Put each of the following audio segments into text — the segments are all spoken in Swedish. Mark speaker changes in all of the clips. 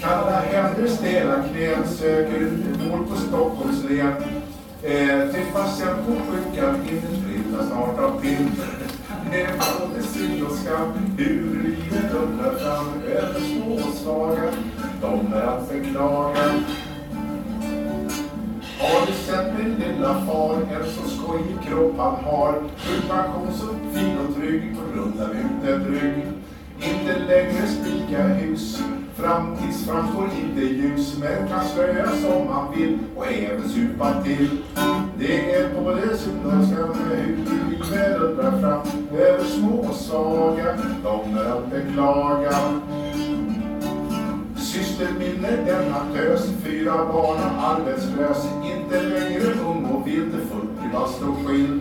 Speaker 1: Kalla händer, stela knän, söker mål på Stockholms län. Eh, till patient på sjukan, hinner trilla snart av pinter. Eh, det åt både synd och skam, hur livet undrar fram över små och svaga. De är att beklaga. Har du sett lilla far, en så skojig kropp han har. Sjuk pension så fin och trygg, på grund av rygg. Inte längre spika hus, framtids framstår inte ljus. Men kan slöja som han vill och även supa till. Det är både synd och skam, i livet undrar fram. Över små och svaga, de är att beklaga. Syster minne denna tös, fyra barn och arbetslös, inte längre ung och vild, 40 bast och skild.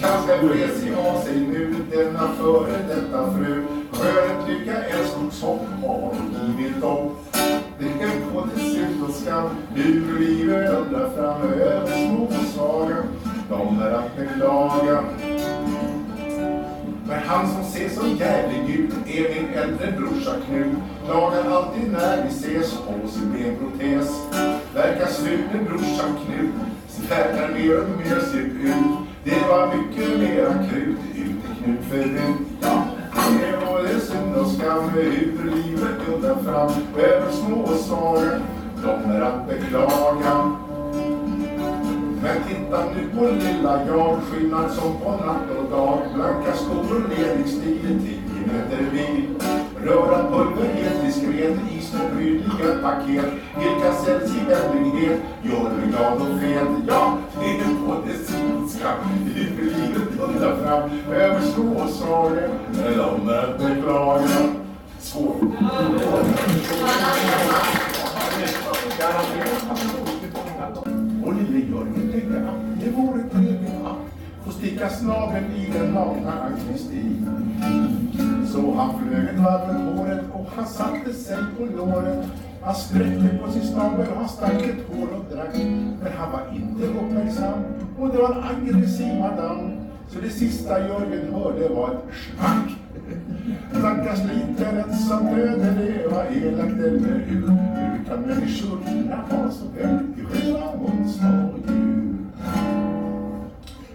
Speaker 1: Ganska vresig av sig nu, denna före detta fru. Skönet lycka, älsklingshopp har hon givit dem. Det är både synd och skam, hur livet undrar framöver, små och svaga, de är att beklaga. Men han som ser så jävlig ut är min äldre brorsa Knut. Klagar alltid när vi ses på sin benprotes. Verkar slut med brorsan Knut. Verkar mer och mer sitt ut. Det var mycket mera krut ute Knut förut. Ja, det är både synd och skam hur livet undrar fram. Över små och svaga, de är att beklaga. Men titta nu på lilla jag, skillnad som på natt och dag. Blanka skor och ledig stil, möter meter vid. Röra pulver helt diskret i små prydliga paket. Vilka säljs i vänlighet, gör mig glad och fet. Ja, det är både sinskam, hur livet undrar fram. Över små och sorger, men de möter klagan. Skål! Och lille Jörgen tänkte att det vore trevligt att få sticka snabeln i den nakna Ann-Kristin satte sig på låret. Han sträckte på sin snabel och han stack ett hår och drack. Men han var inte uppmärksam och det var en aggressiv madam. Så det sista Jörgen hörde var ett smack. Stackars liten ensam det var elakt eller hur? Hur kan människor hinna vara så väldigt sköna mot små djur?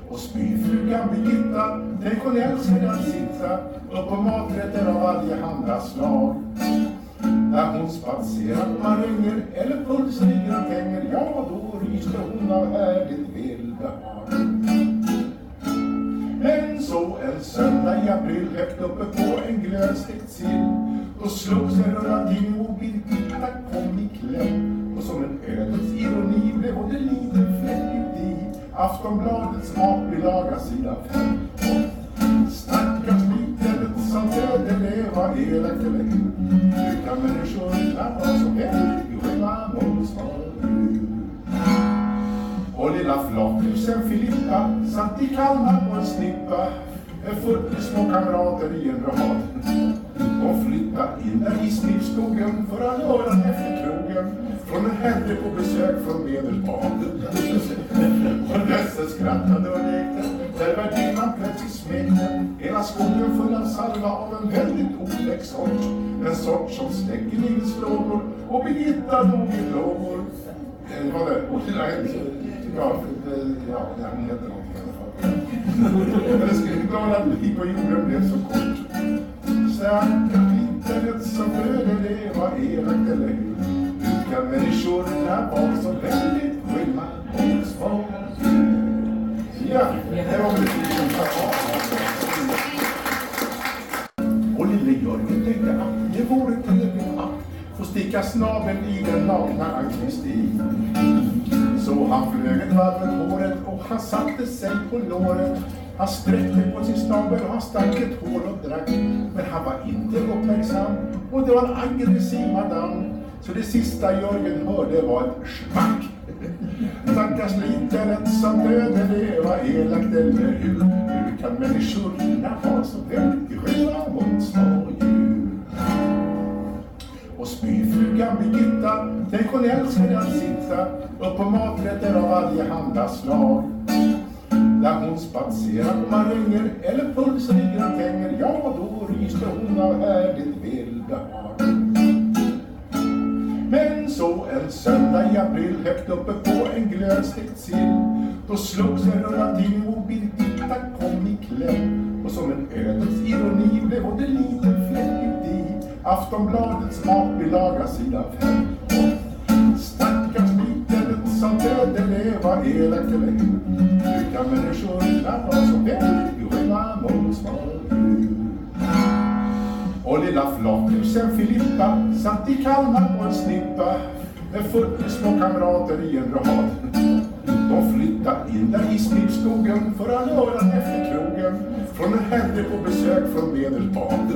Speaker 1: Och spyfrugan Birgitta, tänk hon älskar sin sitta upp på maträtter av allehanda slag. När hon spatserat maränger eller pulsar gratänger, ja då ryste hon av härligt välbehag. Men så en söndag i april högt uppe på en glödstekt sill Då slogs en rullad till och Birgitta kom i kläm Och som en ödets ironi blev hon en liten fläck i Aftonbladets matbilaga sida fem Stackars liten som döde elakt eller hur Hur kan människorna vara så väldigt grymma mot små djur och lilla flockhusen Filippa satt i Kalmar på en snippa med 40 små kamrater i en rad. De flyttade in där i snippskogen att lördagen efter krogen från en herre på besök från Medelpad. Och dessa skrattade full av en väldigt otäck sort. En sort som släcker livsfrågor och Birgitta dog i blommor. Eh, det var det. Ja, ja, den heter någonting i alla fall. Men det skulle glada liv på jorden blev så kort. Stackars vitterhet som det var elakt, eller hur? Hur kan människorna vara så väldigt grymma och små Ja, det var väl det som var Jörgen tänkte att det vore trevligt att få sticka snabeln i den nakna Ann-Kristin. Så han flög ett varv runt håret och han satte sig på låret. Han sträckte på sin snabel och han stack ett hår och drack. Men han var inte uppmärksam och det var en aggressiv madam. Så det sista Jörgen hörde var ett smack. Stackars liten ensam döde leva elakt eller hur? Hur kan människorna vara så väldigt grymma mot små? Och spyfrugan Birgitta, tänk hon älskade att sitta upp på maträtter av allehanda slag. när hon spatserar på maränger eller pulsar i gratänger, ja då ryste hon av härligt välbehag. Men så en söndag i april högt uppe på en glödstekt sill då slogs en rullating och Birgitta kom i kläm och som en ödets ironi blev hon en liten fläckigt Aftonbladets matbilaga sida 5. Stackars liten som döde leva elak eller hur? Nu kan människor vara som väldigt grymma mot små? Och lilla flatmusen Filippa satt i Kalmar på en snippa med 40 små kamrater i en rad. De flyttade in där i snippskogen förra lördagen efter krogen från en herre på besök från Medelpad.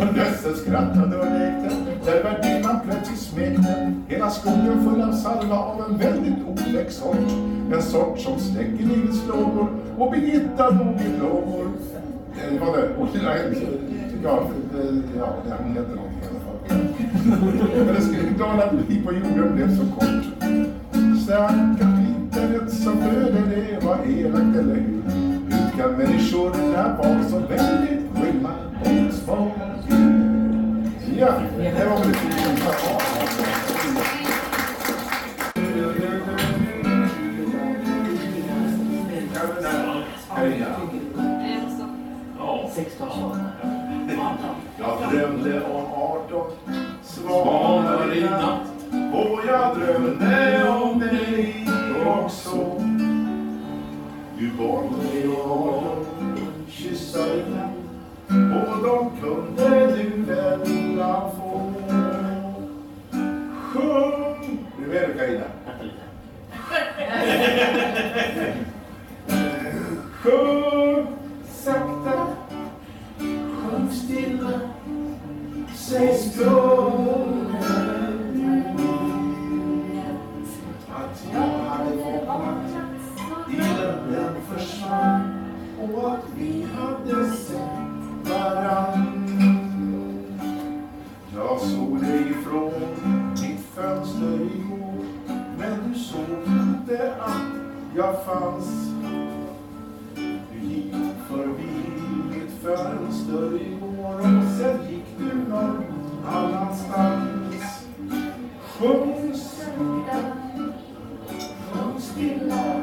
Speaker 1: Och Nösse skrattade och lekte där värdinnan plötsligt smekte. Hela skogen full av salva av en väldigt otäck sort. En sort som släcker livets lågor och Birgitta dog i plågor. Eh, det var det. Och lilla Ja, eh, ja, den hette någonting i alla fall. Men det skulle glada liv på jorden blev så kort. Stackars litet som föder det var elakt, eller hur? Hur kan människorna vara så väldigt Ja, det var väl lite. Jag drömde om 18 svanar i natt och jag drömde om dig också. Du bad mig om kyssar i natt och de kunde du vända you love.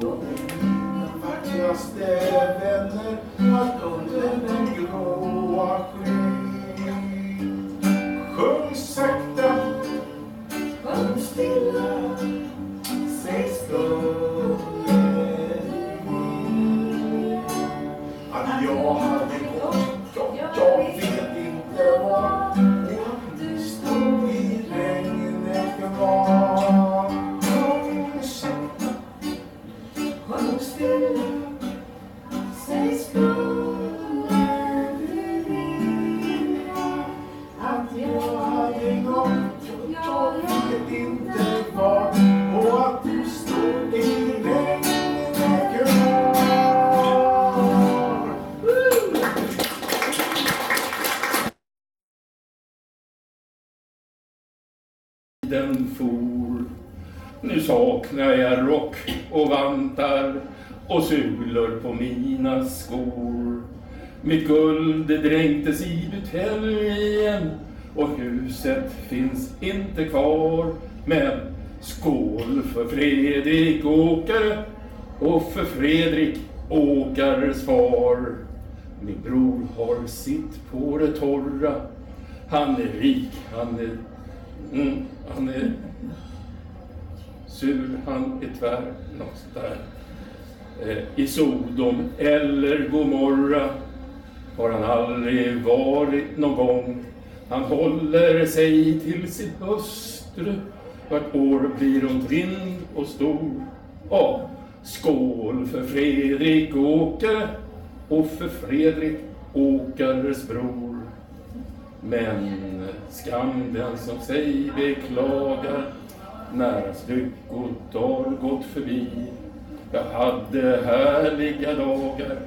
Speaker 1: Ni gå, vackraste vänner, att under
Speaker 2: sulor på mina skor. Mitt guld det dränktes i buteljen och huset finns inte kvar. Men skål för Fredrik Åkare och för Fredrik Åkares far. Min bror har sitt på det torra. Han är rik, han är Mm, han är sur, han är tvär någonstans där. Eh, I Sodom eller Gomorra har han aldrig varit någon gång. Han håller sig till sin hustru. Vart år blir hon blind och stor. Ja, skål för Fredrik Åke och för Fredrik Åkares bror. Men skam den som sig beklagar när lyckodagar gått förbi. Jag hade härliga dagar,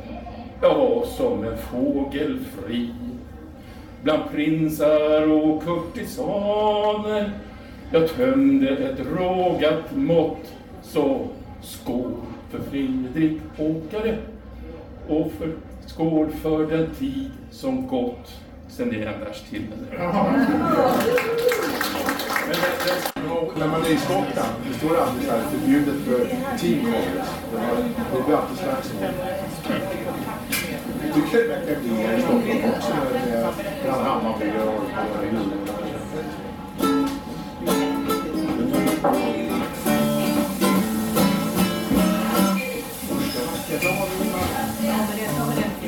Speaker 2: jag var som en fågel fri. Bland prinsar och kurtisaner jag tömde ett rågat mått, så skål för Fredrik Åkare och för, skål för den tid som gått. Sen är det en vers till.
Speaker 1: När man är i Skottland, det står alltid så här förbjudet för team chorus. Det blir alltid slagsmål. Jag tycker det verkar bli i Stockholm också bland Hammarby och och Djurgården.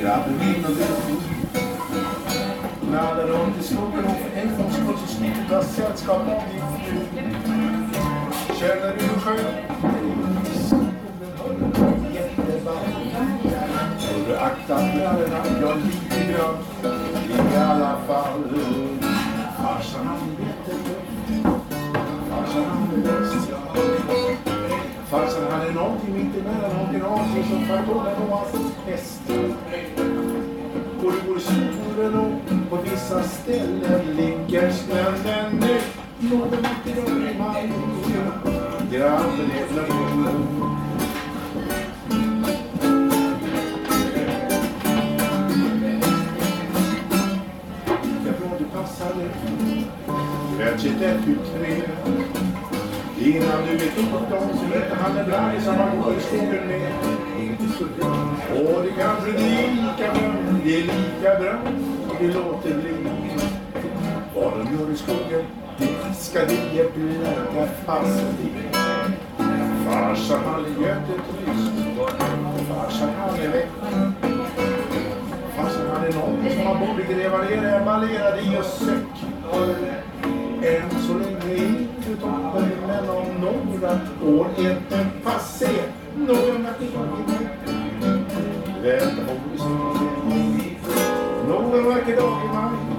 Speaker 1: Grabben min och du Knallar runt i skogen och för en gångs skull så slipper du sällskap av din fru. Någonting mitt emellan, mittemellan, någonting som farbrorn och hans häst. Och det går solen och på vissa ställen ligger snön. ännu. Någon mitt de inte i maj. Grannen är blöd. Jag bra du passade. Ratchet 1 till tre. Innan du vet något om så heter han en braj som man går i skogen med. Och det kanske är lika bra, det är lika bra, det låter bli. Vad de gör i skogen, det ska de ge blöda fast i. Farsan han är jättetrist, farsan han är väck. Farsan han är någon som man borde gräva ner emballerad i och säck. Än så länge är himlen om några år är den passé. Någon vacker dag i maj. Vänta får vi se. Någon vacker dag i maj.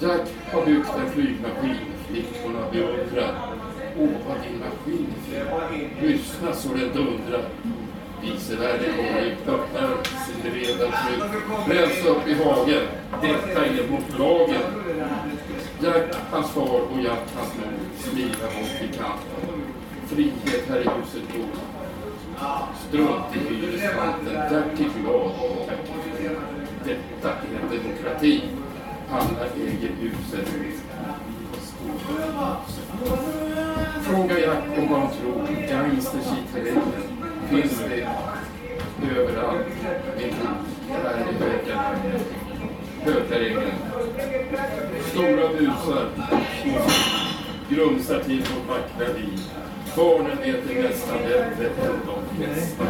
Speaker 2: Jack har byggt en flygmaskin, flickorna beundrar. Åh, vad din maskin. Lyssna så den dundrar. Vicevärden kommer ut, öppnar sin breda Bränns upp i hagen. Detta är mot lagen. Jack, hans far och Jack, hans mor smilar bort i kant. Frihet här i huset bor. Strunt i hyrespanten. Jack är glad. Jack är. Detta är demokrati. Alla äger huset. Fråga Jack om vad han tror. Gangsters i terrängen. Finns det överallt. Min här i högen. Högterrängen. Stora busar. Små grumsar till vårt vackra liv. Barnen äter nästan bättre än de flesta.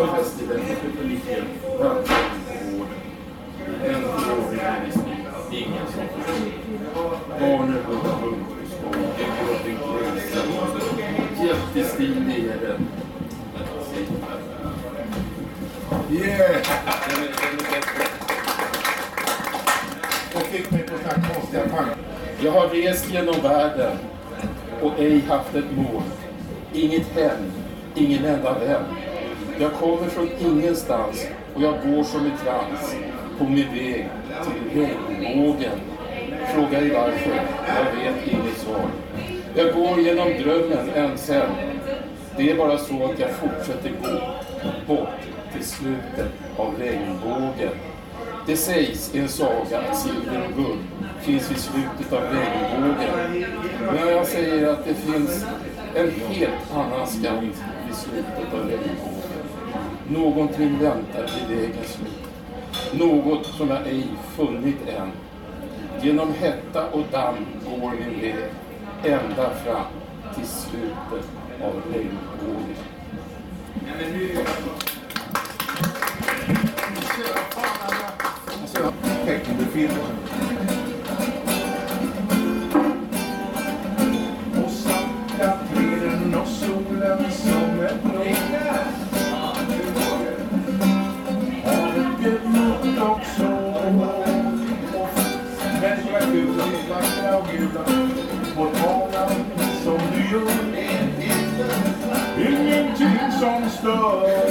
Speaker 2: En i ingen som förstår. Barnen runt. Jättestilig är den.
Speaker 1: Yeah! Och fick mig på sådana här konstiga tankar.
Speaker 2: Jag har rest genom världen och ej haft ett mål. Inget hem, ingen enda vän. Jag kommer från ingenstans och jag går som i trans på min väg till regnbågen. Fråga ej varför, jag vet inget svar. Jag går genom drömmen ensam. Det är bara så att jag fortsätter gå bort till slutet av regnbågen. Det sägs i en saga att silver och guld finns vid slutet av regnbågen. Men jag säger att det finns en helt annan skatt vid slutet av regnbågen. Någonting väntar vid vägens slut. Något som jag ej funnit än. Genom hetta och damm går min väg ända fram till slutet av regnbågen.
Speaker 1: Tecknefilmen. store.